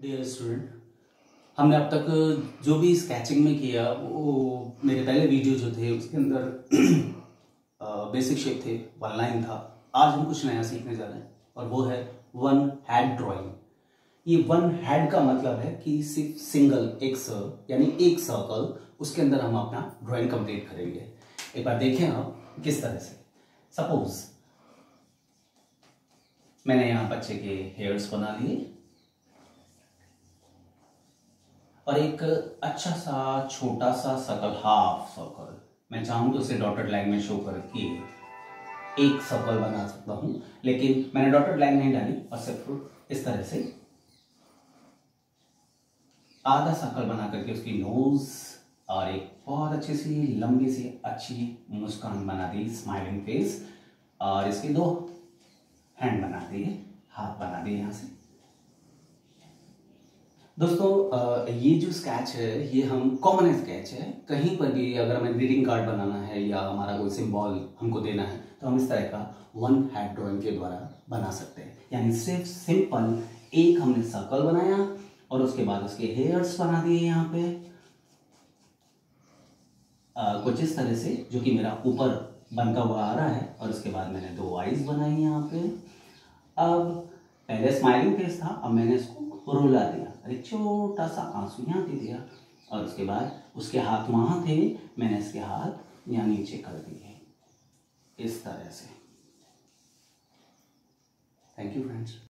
Dear student हमने अब तक जो भी स्केचिंग में किया, वो मेरे पहले वीडियो जो थे, उसके अंदर बेसिक शेप थे वन लाइन था। आज हम कुछ नया सीखने जा रहे हैं, और वो है वन हेड ड्राइंग ये वन हेड का मतलब है कि सिर्फ़ सिंगल एक सर्व यानी एक सर्कल उसके अंदर हम अपना ड्राइंग कंप्लीट करेंगे। एक बार देखें आप, किस तरह से। सपोज़ मैंने यहाँ बच्चे के हेयर्स बना लिए। और एक अच्छा सा, छोटा सा सर्कल हाफ़ सर्कल मैं चाहूँ तो उसे डॉटेड लाइन में शो करके एक सर्कल बना सकता हूँ, लेकिन मैंने डॉटेड लाइन नहीं डाली, और सिर्फ़ इस तरह से आधा सर्कल बना करके उसकी नोज़ और एक बहुत अच्छी सी, लंबी सी, अच्छी मुस्कान बना दी स्माइलिंग फेस और इसके दो हैंड बना दिए, हाथ बना दिए यहाँ से। दोस्तों ये जो स्केच है ये हम कॉमन स्केच है। कहीं पर भी अगर हमें ग्रीटिंग कार्ड बनाना है या हमारा कोई सिंबल हमको देना है तो हम इस तरह का वन हैड ड्राइंग के द्वारा बना सकते हैं। यानी सिर्फ़ सिंपल एक हमने सर्कल बनाया और उसके बाद उसके हेयर्स बना दिए यहाँ पे। आ, कुछ इस तरह से जो कि मेरा ऊपर बनता हुआ आ रहा है और उसके बाद मैंने दो आईज बनाई यहाँ पे। अब पहले स्माइलिंग फेस था अब मैंने इसको रुला दिया। अरे छोटा सा आँसू यहाँ दे दिया। और उसके बाद उसके हाथ वहाँ थे। मैंने इसके हाथ यहाँ नीचे कर दिए। इस तरह से। Thank you friends